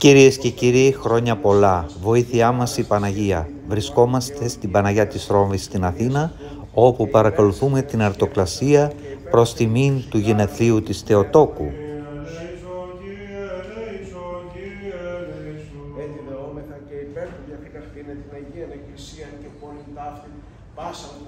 Κυρίες και κύριοι, χρόνια πολλά. Βοήθειά μας η Παναγία. Βρισκόμαστε στην Παναγιά της Ρώμης στην Αθήνα, όπου παρακολουθούμε την αρτοκλασία προς τιμήν του γενεθλίου της Θεοτόκου.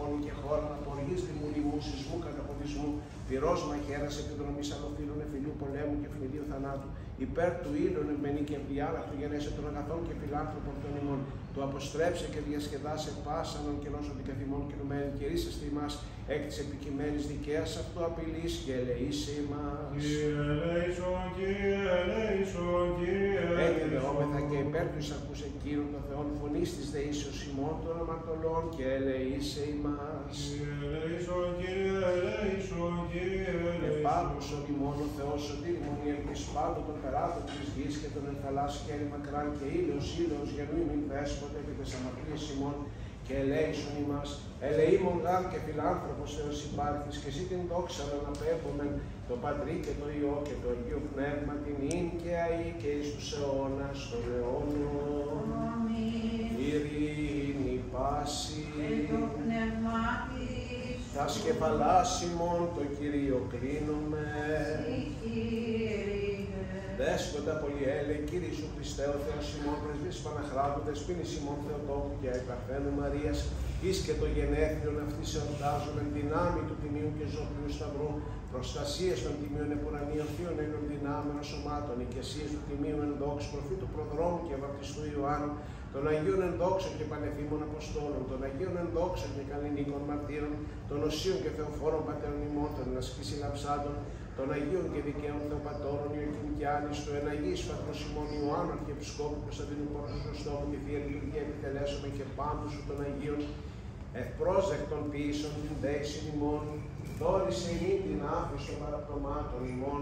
Πόλη και χώρα να ποργείς δημιουργού, σεισμού, καταποντισμού, πυρός μαχαίρας, επιδρομής αλλοφύλων, εφηλίου πολέμου και φνηδίου θανάτου, υπέρ του ήλιον ευμενή και του γενέσε των αγαθών και φιλάνθρωπων των ημών, του αποστρέψε και διασκεδάσε πάσανον και νόσο δικαθημών κινουμένη και ρίσαστε ημάς εκ της επικειμένης δικαίας αυτού απειλής και ελεήσε ημάς. Έτσι δεόμεθα και υπέρ του εισακούς εκείνων των Θεών φωνής της δεήσεως ημών των αμαρτωλών και ελεήσε ημάς. Επάκουσον ημών ο Θεός σωτήρι μονή ελπίς πάντο των περάτων της γης και των ενθαλάς χέρι μακράν και ήλιος ήλιος γεννού μην δέσποτε επί τες αμαρτίες ημών και ελέησον ημάς, ελεήμον γάρ και φιλάνθρωπος Θεός υπάρχεις και εσύ την δόξα να αναπέμπομεν το Πατρί και το Υιό και το Αγίο Πνεύμα την ίν και αή και εις τους αιώνας των αιώνων. Ειρήνη Τα σκεφαλάσιμον το Κυρίο κλείνουμε. Δέσποτα πολυέλε, Κύριε Σου Χριστέ, ο Θεός ημών, πρεσβής Παναχράτου, δεσπίνης ημών Θεοτόκου και Αϊπαρθένου Μαρίας, εις και το γενέθλιον αυτής εορτάζουμε, δυνάμει του τιμίου και ζωοποιού σταυρού, προστασίες των τιμίων επουρανίων, θείων έγκων δυνάμεων σωμάτων, οικεσίες του τιμίου εν δόξου, προφήτου προδρόμου και βαπτιστού Ιωάννου, των Αγίων Ενδόξων και Πανεφήμων Αποστόλων, των Αγίων Ενδόξων και Καλλινίκων Μαρτύρων, των Οσίων και Θεοφόρων Πατέρων ημών, των Ασκήσι Λαψάντων, των Αγίων και Δικαίων Θεοπατώρων, Ιωκήν και Άνης, του Εναγής Πατροσιμών Ιωάννου και Επισκόπου Κωνσταντίνου Πορτοσοστόμου και Θεία Λειτουργία επιτελέσουμε και πάντου σου των Αγίων, ευπρόσδεκτων ποιήσεων την δέηση ημών, δόρισε ημί την άφηση των παραπτωμάτων ημών,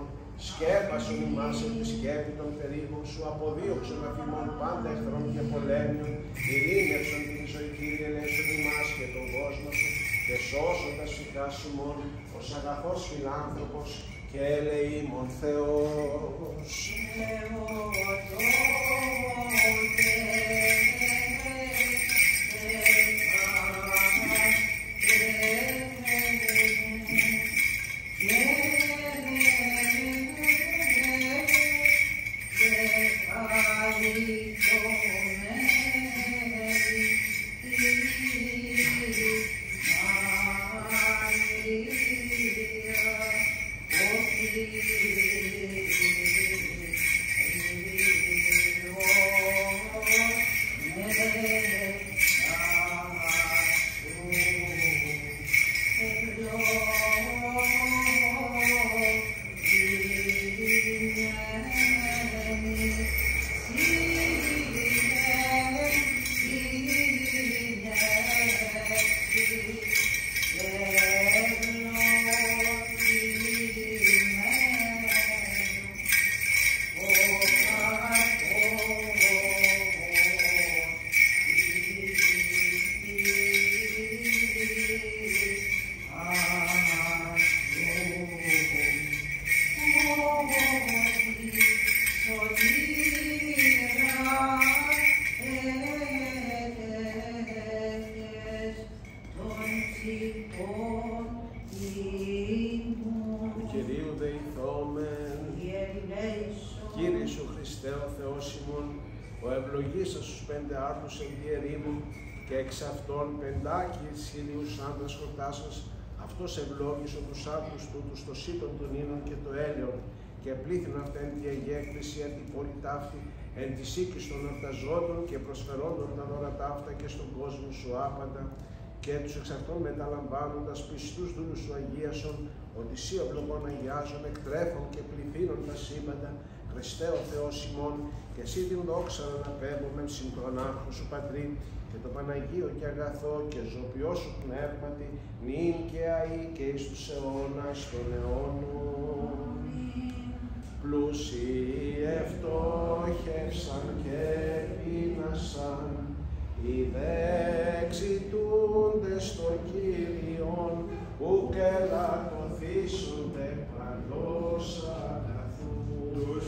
σκέπασον ημάς εν τη σκέπη των περίγων σου, αποδίωξον αφημών πάντα εχθρών και πολέμιων, ειρήνευσον την ζωή Κύριε, ελέησον ημάς και τον κόσμο σου, και σώσοντας φυτάς ημών, ως αγαθός φιλάνθρωπος, και ελεήμων Θεός. Εξ αυτών πεντάκι χιλίους άντρας χορτάσας, αυτός ευλόγησε τους άντρους του, τους το σύτον των ίνων και το έλαιον, και πλήθυνο αυτήν τη Αγία Εκκλησία την πόλη ταύτη, εν της οίκης των ορταζόντων και προσφερόντων τα δώρα ταύτα και στον κόσμο σου άπαντα, και τους εξ αυτών μεταλαμβάνοντας πιστούς δούλους σου Αγίασον, ότι σύ ευλογών αγιάζων, εκτρέφων και πληθύνων τα σύμπαντα, Χριστέ ο Θεός ημών, και εσύ την δόξα να αναπέμπομεν συν σου Πατρί, και το Παναγίο και αγαθό και ζωπιό σου πνεύματι, νυν και αή και εις τους αιώνας των αιώνων. Πλούσιοι ευτόχευσαν και πείνασαν, οι δεξιτούντες στον Κύριον, ουκ ελακωθήσονται παντός αγαθούς.